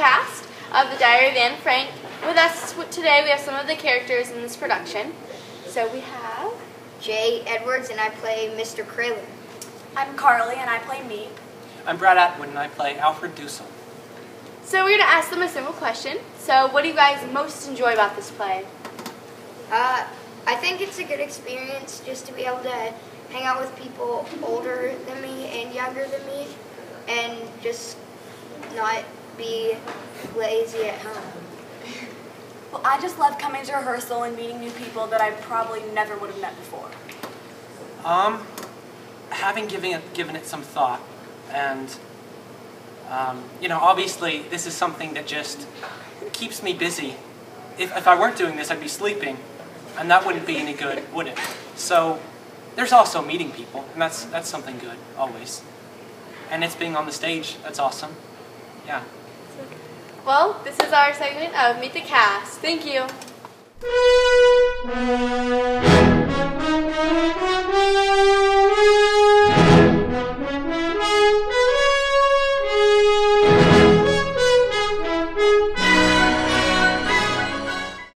cast of the Diary of Anne Frank. With us today, we have some of the characters in this production. So we have Jay Edwards, and I play Mr. Kraler. I'm Carly, and I play Miep. I'm Brad Atwood, and I play Alfred Dussel. So we're going to ask them a simple question. So what do you guys most enjoy about this play? Uh, I think it's a good experience just to be able to hang out with people older than me and younger than me, and just not be lazy at home. Well, I just love coming to rehearsal and meeting new people that I probably never would have met before. Um, having given it, given it some thought, and, um, you know, obviously this is something that just keeps me busy. If, if I weren't doing this, I'd be sleeping, and that wouldn't be any good, would it? So, there's also meeting people, and that's, that's something good, always. And it's being on the stage, that's awesome. Yeah. Well, this is our segment of Meet the Cast. Thank you.